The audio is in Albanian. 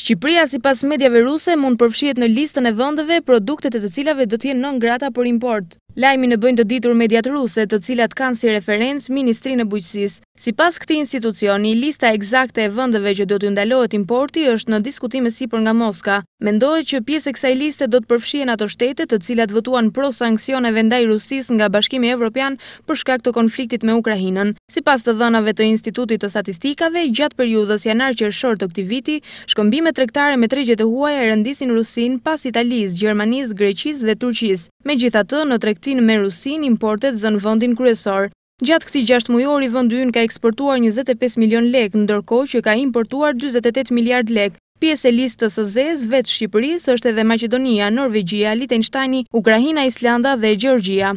Shqipëria sipas mediave ruse mund përfshihet në listën e vendeve produktet e të cilave do të jenë non grata për import. Lajmin e bëjnë të ditur mediat ruse, të cilat kanë si referencë Ministrinë e Bujqësisë. Sipas këtij institucioni, lista ekzakte e vendeve që do t'u ndalohet importi është në diskutim e sipër nga Moska. Mendohet që pjesë e kësaj liste do të përfshihen ato shtete të cilat votuan pro sanksioneve ndaj Rusisë nga Bashkimi Evropian për shkak të konfliktit me Ukrainën. Sipas të dhënave të Institutit të Statistikave, gjatë periudhës janar-qershor të këtij viti, shkëmbimet tregtare me tregjet e huaja e rendisin Rusinë pas Italisë, Gjermanisë, Greqisë dhe Turqisë. Megjithatë, në tregtinë me Rusinë, importet zënë vendin kryesor. Gjatë këtij gjashtëmujori vendi ynë ka eksportuar njëzet e pesë milionë lekë, ndërkohë që ka importuar dyzet e tetë miliardë lekë. Pjesë e listës së zezë, veç Shqipërisë, është edhe Maqedonia, Norvegjia, Litenshtajni, Ukraina, Islanda dhe Gjeorgjia.